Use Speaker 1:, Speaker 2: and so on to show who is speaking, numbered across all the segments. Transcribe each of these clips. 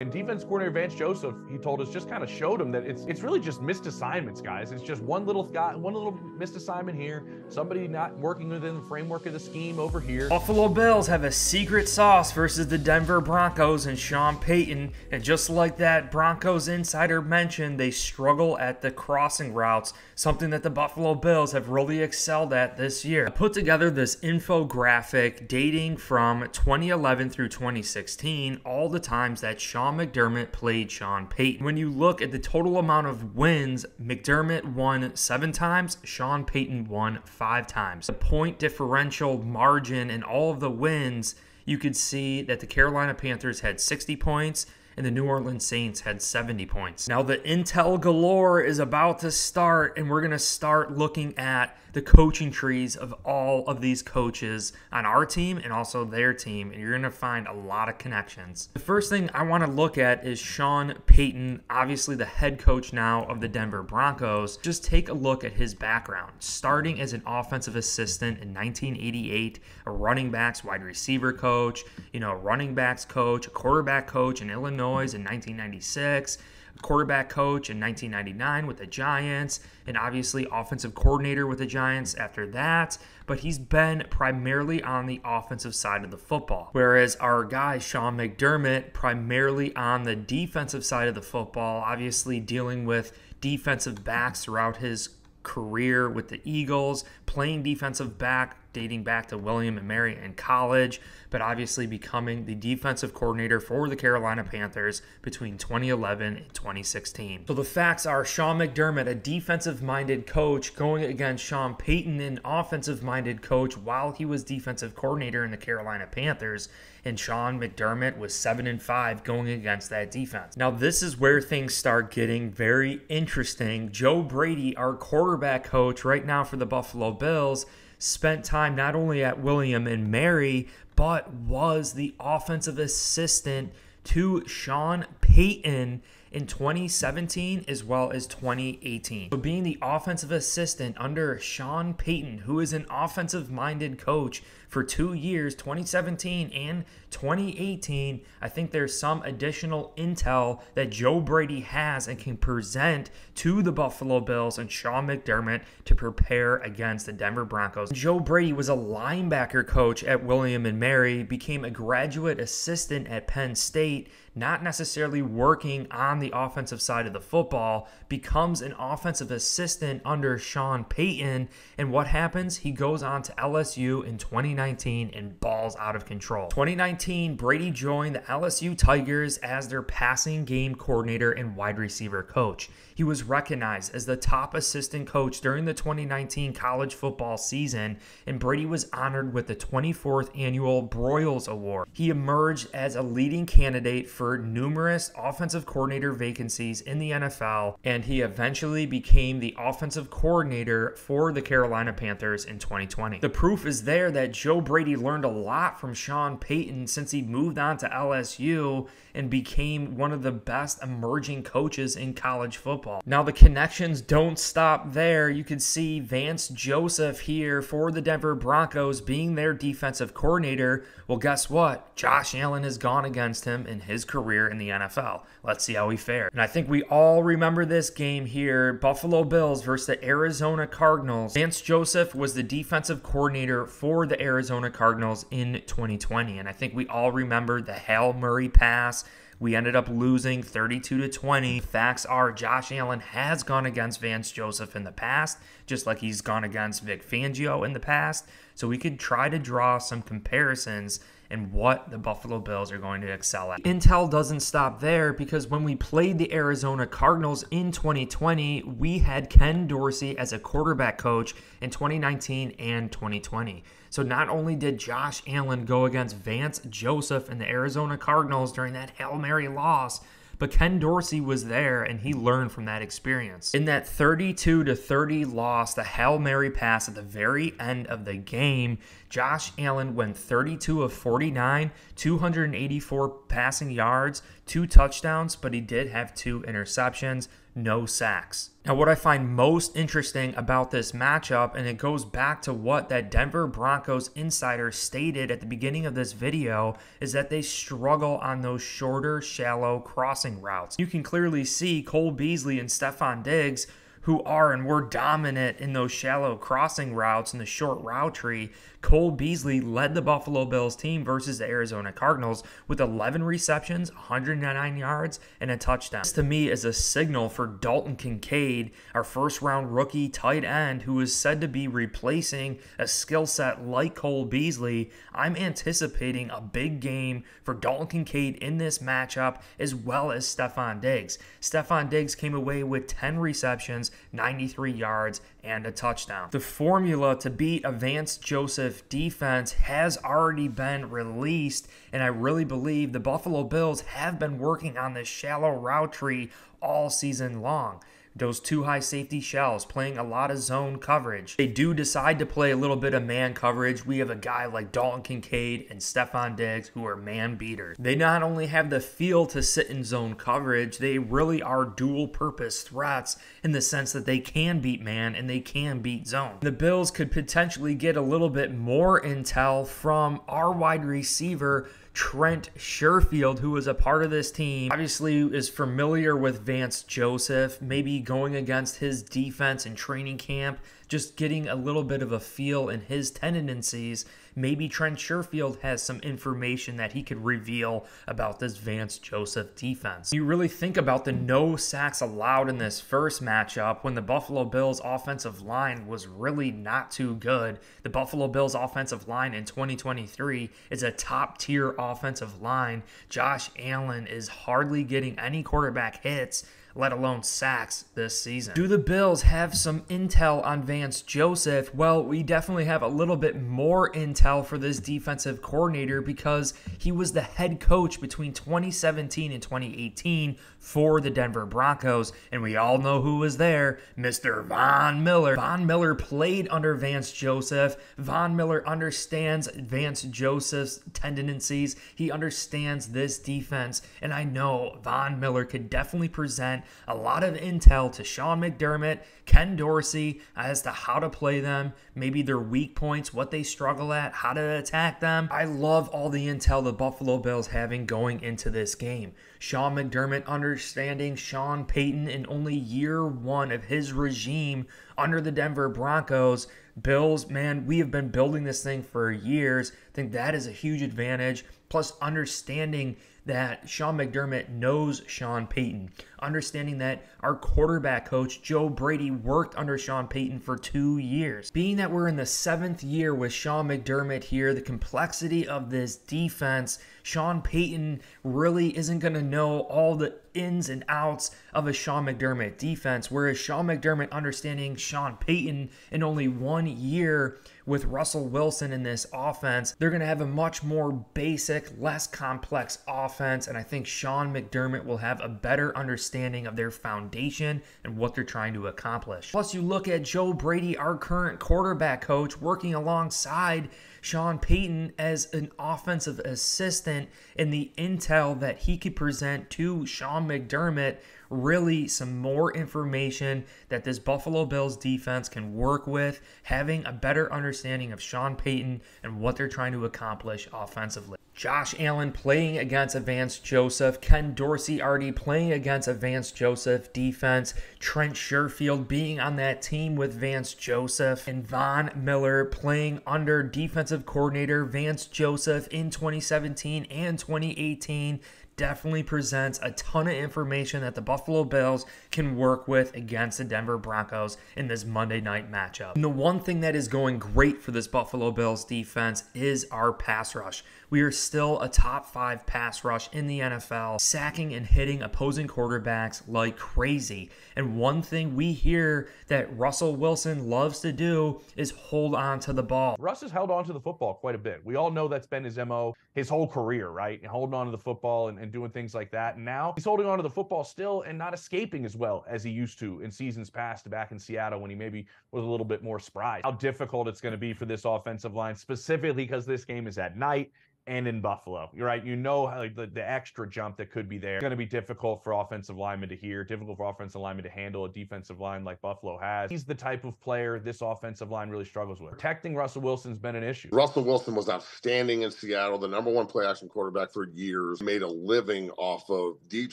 Speaker 1: And defense coordinator Vance Joseph, he told us, just kind of showed him that it's it's really just missed assignments, guys. It's just one little guy, one little missed assignment here, somebody not working within the framework of the scheme over here.
Speaker 2: Buffalo Bills have a secret sauce versus the Denver Broncos and Sean Payton, and just like that Broncos insider mentioned, they struggle at the crossing routes, something that the Buffalo Bills have really excelled at this year. I put together this infographic dating from 2011 through 2016, all the times that Sean Sean McDermott played Sean Payton. When you look at the total amount of wins, McDermott won seven times, Sean Payton won five times. The point differential margin and all of the wins, you could see that the Carolina Panthers had 60 points and the New Orleans Saints had 70 points. Now, the intel galore is about to start, and we're going to start looking at the coaching trees of all of these coaches on our team and also their team, and you're going to find a lot of connections. The first thing I want to look at is Sean Payton, obviously the head coach now of the Denver Broncos. Just take a look at his background. Starting as an offensive assistant in 1988, a running backs wide receiver coach, you know, running backs coach, a quarterback coach in Illinois in 1996 quarterback coach in 1999 with the Giants, and obviously offensive coordinator with the Giants after that. But he's been primarily on the offensive side of the football. Whereas our guy, Sean McDermott, primarily on the defensive side of the football, obviously dealing with defensive backs throughout his career with the Eagles, playing defensive back dating back to William and Mary in college, but obviously becoming the defensive coordinator for the Carolina Panthers between 2011 and 2016. So the facts are Sean McDermott, a defensive minded coach, going against Sean Payton, an offensive minded coach, while he was defensive coordinator in the Carolina Panthers. And Sean McDermott was 7 and 5 going against that defense. Now, this is where things start getting very interesting. Joe Brady, our quarterback coach right now for the Buffalo Bills, spent time not only at William and Mary, but was the offensive assistant to Sean Payton in 2017 as well as 2018. So being the offensive assistant under Sean Payton, who is an offensive minded coach for two years, 2017 and 2018, I think there's some additional intel that Joe Brady has and can present to the Buffalo Bills and Sean McDermott to prepare against the Denver Broncos. Joe Brady was a linebacker coach at William and Mary, became a graduate assistant at Penn State, not necessarily working on the offensive side of the football, becomes an offensive assistant under Sean Payton. And what happens? He goes on to LSU in 2019 and balls out of control. 2019, Brady joined the LSU Tigers as their passing game coordinator and wide receiver coach. He was recognized as the top assistant coach during the 2019 college football season, and Brady was honored with the 24th annual Broyles Award. He emerged as a leading candidate for numerous offensive coordinator vacancies in the NFL, and he eventually became the offensive coordinator for the Carolina Panthers in 2020. The proof is there that Joe Brady learned a lot from Sean Payton since he moved on to LSU and became one of the best emerging coaches in college football. Now, the connections don't stop there. You can see Vance Joseph here for the Denver Broncos being their defensive coordinator. Well, guess what? Josh Allen has gone against him in his career in the NFL. Let's see how he fared. And I think we all remember this game here Buffalo Bills versus the Arizona Cardinals. Vance Joseph was the defensive coordinator for the Arizona Cardinals in 2020. And I think we all remember the Hail Murray pass we ended up losing 32 to 20. Facts are Josh Allen has gone against Vance Joseph in the past, just like he's gone against Vic Fangio in the past. So we could try to draw some comparisons and what the Buffalo Bills are going to excel at. Intel doesn't stop there because when we played the Arizona Cardinals in 2020, we had Ken Dorsey as a quarterback coach in 2019 and 2020. So not only did Josh Allen go against Vance Joseph and the Arizona Cardinals during that Hail Mary loss, but Ken Dorsey was there and he learned from that experience. In that 32 to 30 loss, the Hail Mary pass at the very end of the game, Josh Allen went 32 of 49, 284 passing yards, two touchdowns, but he did have two interceptions, no sacks. Now, what I find most interesting about this matchup, and it goes back to what that Denver Broncos insider stated at the beginning of this video, is that they struggle on those shorter, shallow crossing routes. You can clearly see Cole Beasley and Stefon Diggs who are and were dominant in those shallow crossing routes in the short route tree. Cole Beasley led the Buffalo Bills team versus the Arizona Cardinals with 11 receptions, 109 yards, and a touchdown. This to me is a signal for Dalton Kincaid, our first round rookie tight end, who is said to be replacing a skill set like Cole Beasley. I'm anticipating a big game for Dalton Kincaid in this matchup, as well as Stefon Diggs. Stefon Diggs came away with 10 receptions, 93 yards, and a touchdown. The formula to beat a Vance Joseph defense has already been released, and I really believe the Buffalo Bills have been working on this shallow route tree all season long those two high safety shells, playing a lot of zone coverage. They do decide to play a little bit of man coverage. We have a guy like Dalton Kincaid and Stefon Diggs who are man beaters. They not only have the feel to sit in zone coverage, they really are dual purpose threats in the sense that they can beat man and they can beat zone. The Bills could potentially get a little bit more intel from our wide receiver Trent Sherfield, who was a part of this team, obviously is familiar with Vance Joseph, maybe going against his defense in training camp, just getting a little bit of a feel in his tendencies maybe Trent Sherfield has some information that he could reveal about this Vance Joseph defense. You really think about the no sacks allowed in this first matchup when the Buffalo Bills offensive line was really not too good. The Buffalo Bills offensive line in 2023 is a top tier offensive line. Josh Allen is hardly getting any quarterback hits let alone sacks this season. Do the Bills have some intel on Vance Joseph? Well, we definitely have a little bit more intel for this defensive coordinator because he was the head coach between 2017 and 2018 for the Denver Broncos, and we all know who was there Mr. Von Miller. Von Miller played under Vance Joseph. Von Miller understands Vance Joseph's tendencies, he understands this defense, and I know Von Miller could definitely present a lot of intel to Sean McDermott, Ken Dorsey as to how to play them, maybe their weak points, what they struggle at, how to attack them. I love all the intel the Buffalo Bills having going into this game. Sean McDermott understanding Sean Payton in only year one of his regime under the Denver Broncos. Bills, man, we have been building this thing for years. I think that is a huge advantage. Plus, understanding that Sean McDermott knows Sean Payton, understanding that our quarterback coach, Joe Brady, worked under Sean Payton for two years. Being that we're in the seventh year with Sean McDermott here, the complexity of this defense, Sean Payton really isn't going to know all the ins and outs of a Sean McDermott defense, whereas Sean McDermott understanding Sean Payton in only one year with Russell Wilson in this offense, they're going to have a much more basic, less complex offense. And I think Sean McDermott will have a better understanding of their foundation and what they're trying to accomplish. Plus, you look at Joe Brady, our current quarterback coach, working alongside Sean Payton as an offensive assistant and the intel that he could present to Sean McDermott really some more information that this Buffalo Bills defense can work with, having a better understanding of Sean Payton and what they're trying to accomplish offensively. Josh Allen playing against a Vance Joseph, Ken Dorsey already playing against a Vance Joseph defense, Trent Sherfield being on that team with Vance Joseph, and Von Miller playing under defensive coordinator Vance Joseph in 2017 and 2018 definitely presents a ton of information that the Buffalo Bills can work with against the Denver Broncos in this Monday night matchup. And the one thing that is going great for this Buffalo Bills defense is our pass rush. We are still a top five pass rush in the NFL, sacking and hitting opposing quarterbacks like crazy. And one thing we hear that Russell Wilson loves to do is hold on to the ball.
Speaker 1: Russ has held on to the football quite a bit. We all know that's been his MO his whole career, right? Holding on to the football and, and doing things like that. And now he's holding on to the football still and not escaping as well as he used to in seasons past back in Seattle when he maybe was a little bit more spry. How difficult it's going to be for this offensive line, specifically because this game is at night and in Buffalo. You're right. You know like the, the extra jump that could be there. It's going to be difficult for offensive linemen to hear, difficult for offensive linemen to handle a defensive line like Buffalo has. He's the type of player this offensive line really struggles with. Protecting Russell Wilson's been an issue.
Speaker 3: Russell Wilson was outstanding in Seattle, the number one play action quarterback for years, made a living off of deep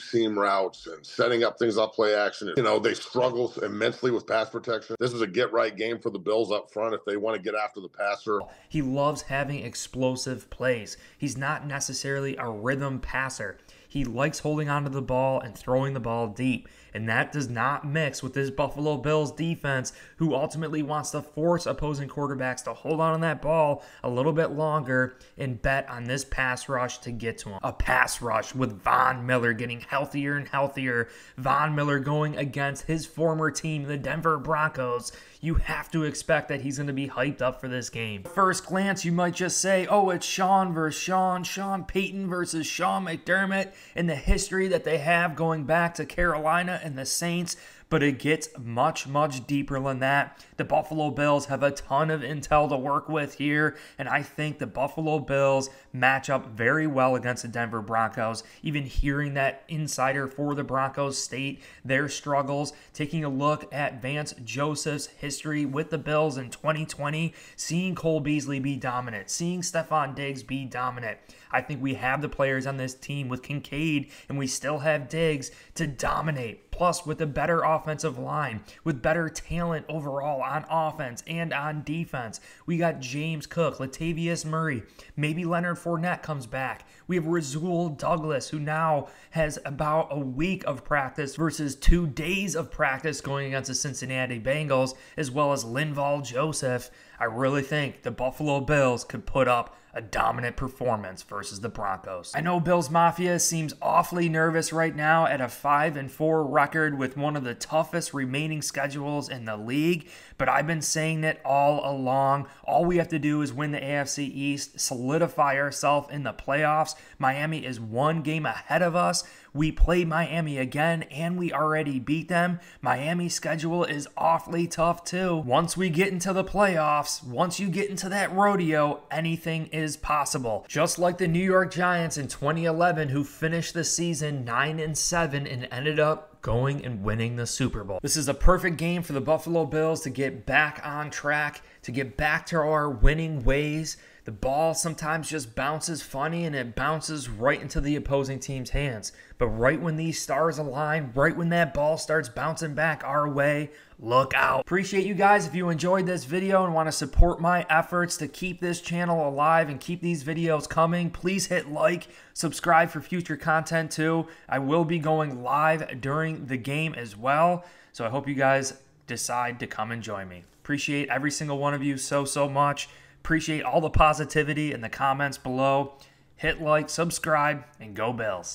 Speaker 3: seam routes and setting up things off play action. You know, they struggle immensely with pass protection. This is a get right game for the Bills up front if they want to get after the passer.
Speaker 2: He loves having explosive plays. He's not necessarily a rhythm passer. He likes holding onto the ball and throwing the ball deep. And that does not mix with this Buffalo Bills defense, who ultimately wants to force opposing quarterbacks to hold on to that ball a little bit longer and bet on this pass rush to get to him. A pass rush with Von Miller getting healthier and healthier. Von Miller going against his former team, the Denver Broncos. You have to expect that he's going to be hyped up for this game. First glance, you might just say, oh, it's Sean versus Sean, Sean Payton versus Sean McDermott, and the history that they have going back to Carolina and the Saints but it gets much, much deeper than that. The Buffalo Bills have a ton of intel to work with here, and I think the Buffalo Bills match up very well against the Denver Broncos. Even hearing that insider for the Broncos state their struggles, taking a look at Vance Joseph's history with the Bills in 2020, seeing Cole Beasley be dominant, seeing Stefon Diggs be dominant. I think we have the players on this team with Kincaid, and we still have Diggs to dominate plus with a better offensive line, with better talent overall on offense and on defense. We got James Cook, Latavius Murray, maybe Leonard Fournette comes back. We have Rasul Douglas, who now has about a week of practice versus two days of practice going against the Cincinnati Bengals, as well as Linval Joseph. I really think the Buffalo Bills could put up a dominant performance versus the Broncos. I know Bills Mafia seems awfully nervous right now at a 5 and 4 record with one of the toughest remaining schedules in the league, but I've been saying it all along. All we have to do is win the AFC East, solidify ourselves in the playoffs. Miami is one game ahead of us. We play Miami again and we already beat them. Miami's schedule is awfully tough too. Once we get into the playoffs, once you get into that rodeo, anything is possible. Just like the New York Giants in 2011 who finished the season 9 and 7 and ended up going and winning the Super Bowl. This is a perfect game for the Buffalo Bills to get back on track, to get back to our winning ways the ball sometimes just bounces funny and it bounces right into the opposing team's hands. But right when these stars align, right when that ball starts bouncing back our way, look out. Appreciate you guys if you enjoyed this video and want to support my efforts to keep this channel alive and keep these videos coming. Please hit like, subscribe for future content too. I will be going live during the game as well. So I hope you guys decide to come and join me. Appreciate every single one of you so, so much. Appreciate all the positivity in the comments below. Hit like, subscribe, and go Bills.